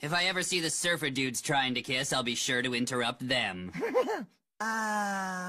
If I ever see the surfer dudes trying to kiss, I'll be sure to interrupt them. Ah.